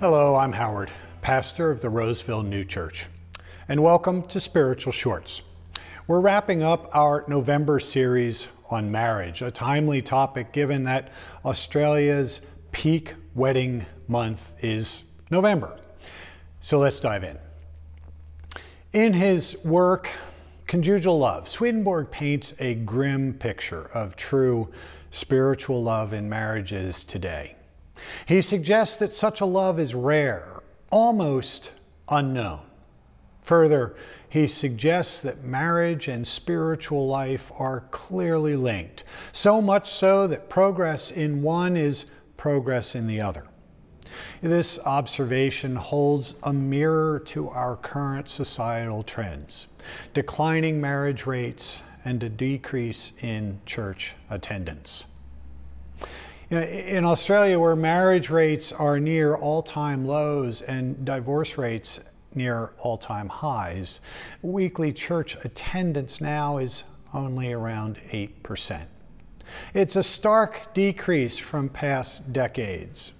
Hello, I'm Howard, pastor of the Roseville New Church, and welcome to Spiritual Shorts. We're wrapping up our November series on marriage, a timely topic given that Australia's peak wedding month is November. So let's dive in. In his work, Conjugial Love, Swedenborg paints a grim picture of true spiritual love in marriages today. He suggests that such a love is rare, almost unknown. Further, he suggests that marriage and spiritual life are clearly linked, so much so that progress in one is progress in the other. This observation holds a mirror to our current societal trends declining marriage rates and a decrease in church attendance. You know, in Australia, where marriage rates are near all time lows and divorce rates near all time highs, weekly church attendance now is only around 8%. It's a stark decrease from past decades.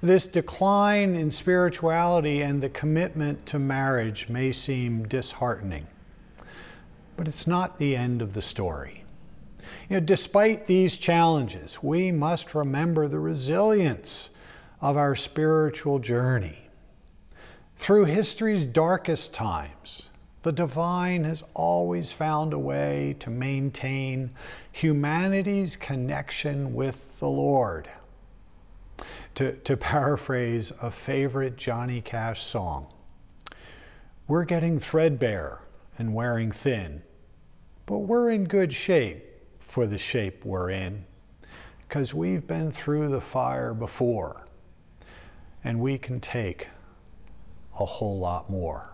This decline in spirituality and the commitment to marriage may seem disheartening, but it's not the end of the story. You know, despite these challenges, we must remember the resilience of our spiritual journey. Through history's darkest times, the divine has always found a way to maintain humanity's connection with the Lord. To, to paraphrase a favorite Johnny Cash song, we're getting threadbare and wearing thin, but we're in good shape for the shape we're in because we've been through the fire before and we can take a whole lot more.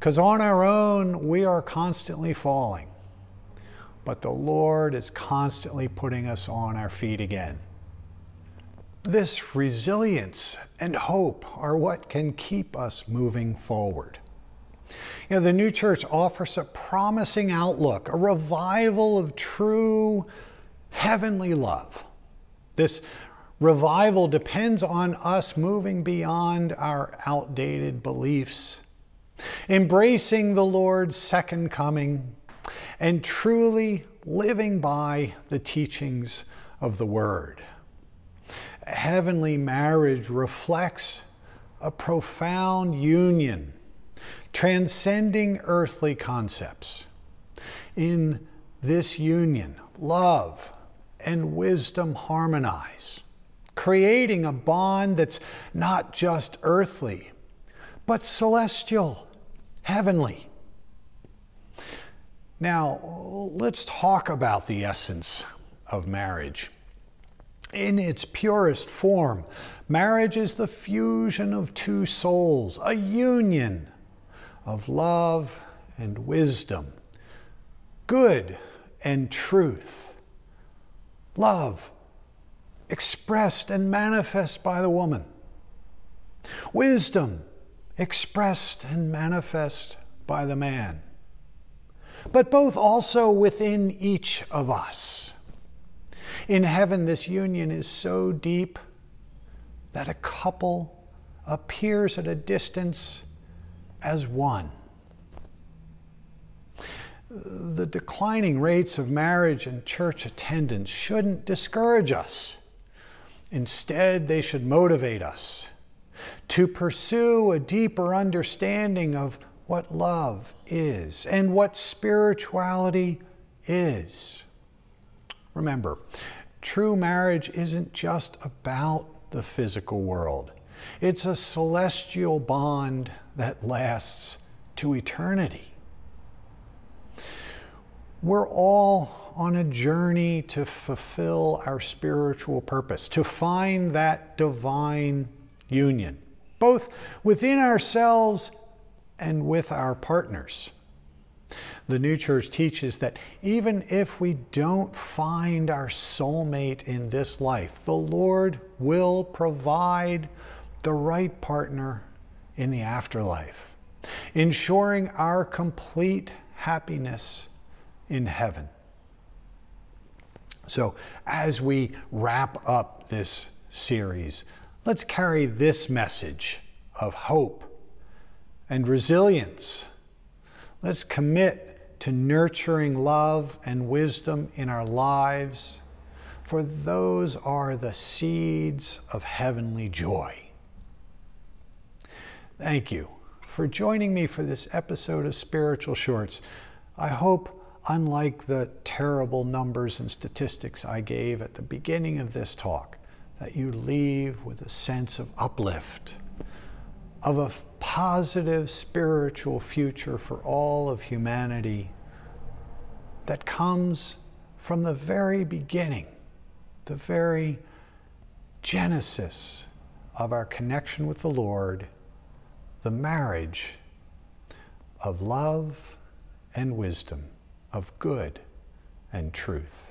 Because on our own, we are constantly falling, but the Lord is constantly putting us on our feet again. This resilience and hope are what can keep us moving forward. You know, the new church offers a promising outlook, a revival of true heavenly love. This revival depends on us moving beyond our outdated beliefs, embracing the Lord's second coming, and truly living by the teachings of the Word heavenly marriage reflects a profound union, transcending earthly concepts. In this union, love and wisdom harmonize, creating a bond that's not just earthly, but celestial, heavenly. Now, let's talk about the essence of marriage in its purest form. Marriage is the fusion of two souls, a union of love and wisdom, good and truth, love expressed and manifest by the woman, wisdom expressed and manifest by the man, but both also within each of us. In heaven, this union is so deep that a couple appears at a distance as one. The declining rates of marriage and church attendance shouldn't discourage us. Instead, they should motivate us to pursue a deeper understanding of what love is and what spirituality is. Remember, true marriage isn't just about the physical world, it's a celestial bond that lasts to eternity. We're all on a journey to fulfill our spiritual purpose, to find that divine union, both within ourselves and with our partners. The new church teaches that even if we don't find our soulmate in this life, the Lord will provide the right partner in the afterlife, ensuring our complete happiness in heaven. So, as we wrap up this series, let's carry this message of hope and resilience. Let's commit to nurturing love and wisdom in our lives, for those are the seeds of heavenly joy. Thank you for joining me for this episode of Spiritual Shorts. I hope, unlike the terrible numbers and statistics I gave at the beginning of this talk, that you leave with a sense of uplift, of a positive spiritual future for all of humanity that comes from the very beginning, the very genesis of our connection with the Lord, the marriage of love and wisdom, of good and truth.